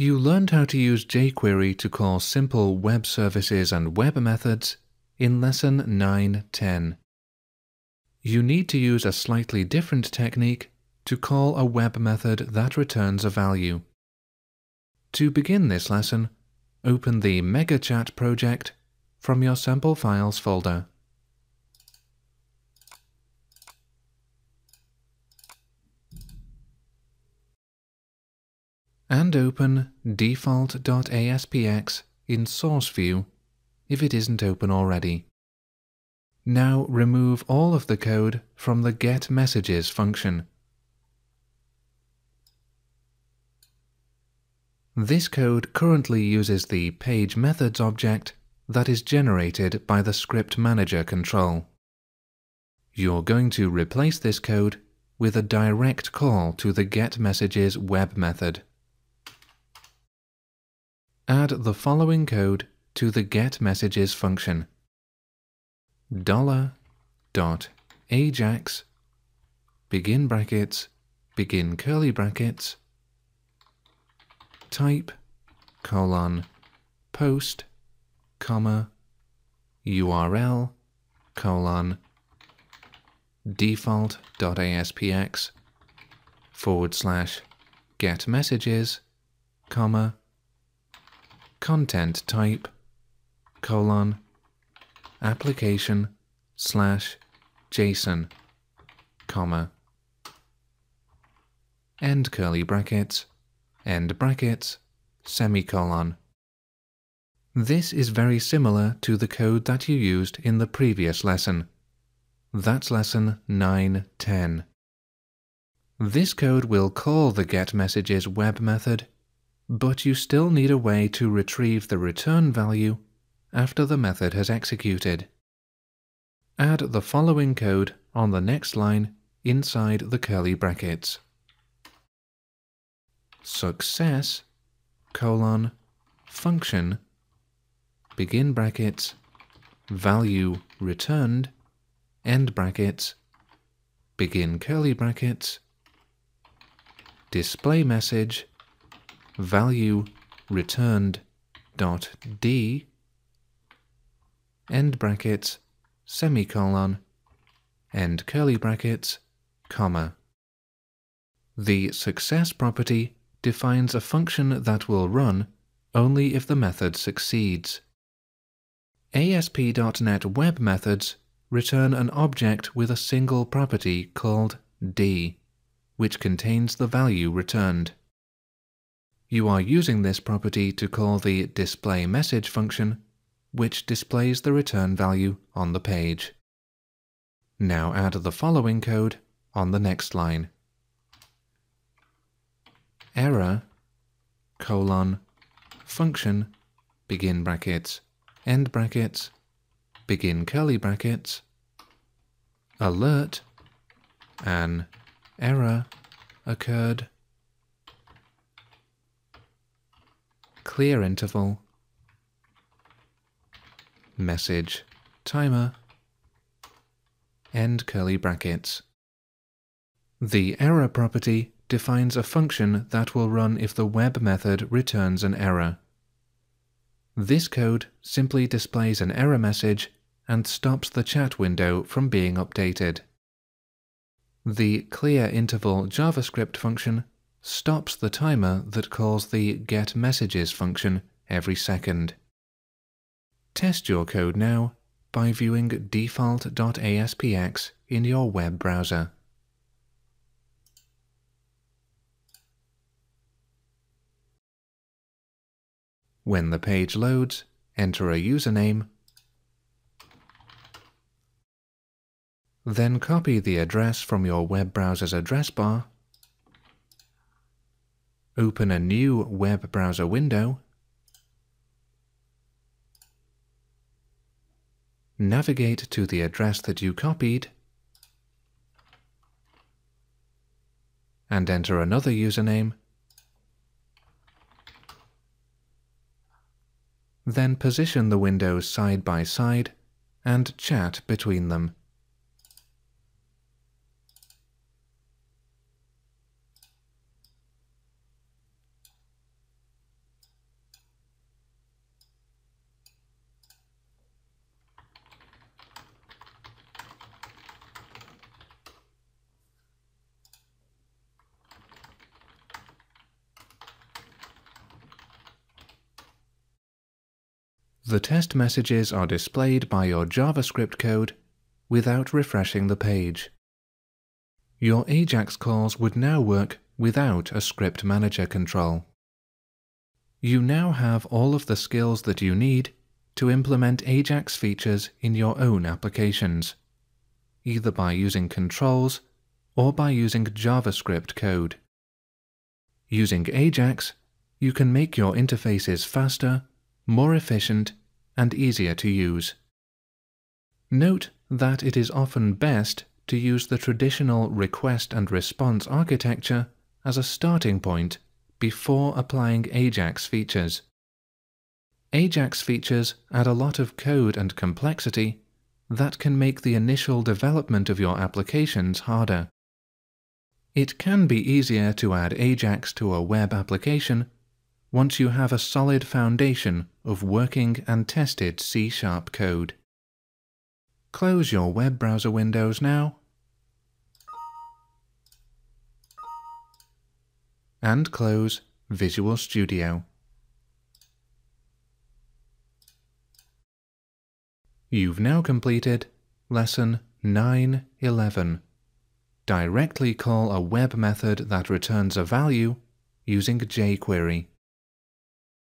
You learned how to use jQuery to call simple web services and web methods in Lesson 9.10. You need to use a slightly different technique to call a web method that returns a value. To begin this lesson, open the MegaChat project from your sample files folder. And open default.aspx in Source View if it isn't open already. Now remove all of the code from the getMessages function. This code currently uses the pageMethods object that is generated by the script manager control. You're going to replace this code with a direct call to the getMessages web method. Add the following code to the getMessages function. Ajax begin brackets begin curly brackets type colon post comma url colon default.aspx forward slash get messages comma content type colon application slash json comma end curly brackets end brackets semicolon this is very similar to the code that you used in the previous lesson. That's lesson 9.10. This code will call the getMessages web method, but you still need a way to retrieve the return value after the method has executed. Add the following code on the next line inside the curly brackets. Success colon function begin brackets, value returned, end brackets, begin curly brackets, display message, value returned dot d, end brackets, semicolon, end curly brackets, comma. The success property defines a function that will run only if the method succeeds. ASP.NET Web Methods return an object with a single property called d, which contains the value returned. You are using this property to call the displayMessage function, which displays the return value on the page. Now add the following code on the next line. Error, colon, function, begin brackets, end brackets, begin curly brackets, alert, an error occurred, clear interval, message timer, end curly brackets. The error property defines a function that will run if the web method returns an error. This code simply displays an error message and stops the chat window from being updated. The clear interval JavaScript function stops the timer that calls the getMessages function every second. Test your code now by viewing default.aspx in your web browser. When the page loads, enter a username, then copy the address from your web browser's address bar, open a new web browser window, navigate to the address that you copied, and enter another username, Then position the windows side by side and chat between them. The test messages are displayed by your JavaScript code without refreshing the page. Your AJAX calls would now work without a script manager control. You now have all of the skills that you need to implement AJAX features in your own applications, either by using controls or by using JavaScript code. Using AJAX, you can make your interfaces faster, more efficient, and easier to use. Note that it is often best to use the traditional request and response architecture as a starting point before applying AJAX features. AJAX features add a lot of code and complexity that can make the initial development of your applications harder. It can be easier to add AJAX to a web application once you have a solid foundation of working and tested C-sharp code. Close your web browser windows now and close Visual Studio. You've now completed Lesson 911. Directly call a web method that returns a value using jQuery.